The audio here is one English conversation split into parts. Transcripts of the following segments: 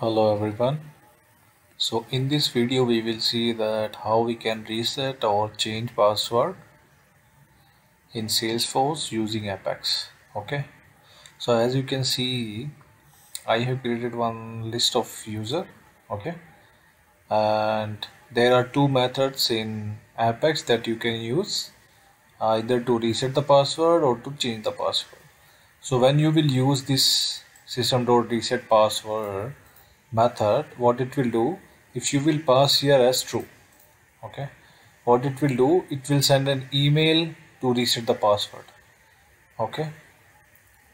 Hello everyone. So in this video we will see that how we can reset or change password in Salesforce using Apex. Okay. So as you can see I have created one list of user. Okay. And there are two methods in Apex that you can use uh, either to reset the password or to change the password. So when you will use this system.reset password method what it will do if you will pass here as true okay? What it will do it will send an email to reset the password okay?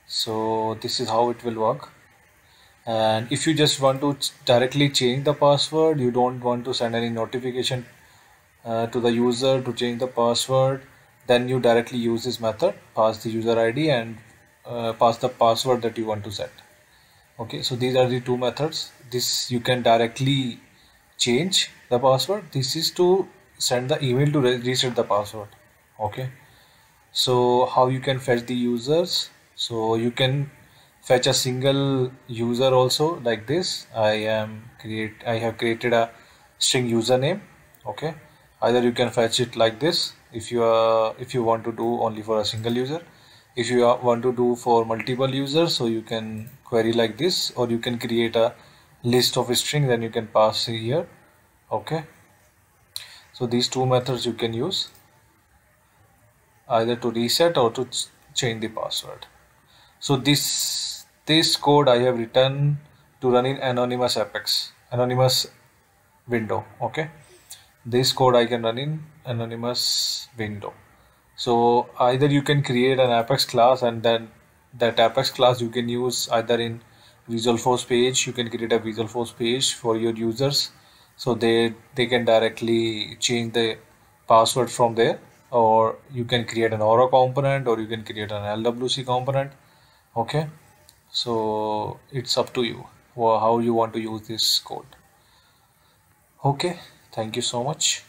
So this is how it will work. And if you just want to directly change the password you don't want to send any notification uh, to the user to change the password then you directly use this method pass the user id and uh, pass the password that you want to set okay so these are the two methods. This you can directly change the password. This is to send the email to reset the password. Okay so how you can fetch the users? So you can fetch a single user also like this. I am create i have created a string username. Okay either you can fetch it like this if you are if you want to do only for a single user if you want to do for multiple users so you can query like this or you can create a list of string then you can pass here okay? So these two methods you can use either to reset or to change the password. So this this code I have written to run in anonymous apex anonymous window okay? This code I can run in anonymous window so either you can create an apex class and then that apex class you can use either in Visualforce page you can create a Visualforce page for your users. So they they can directly change the password from there. Or you can create an aura component or you can create an lwc component. Okay? So it's up to you how you want to use this code. Okay? Thank you so much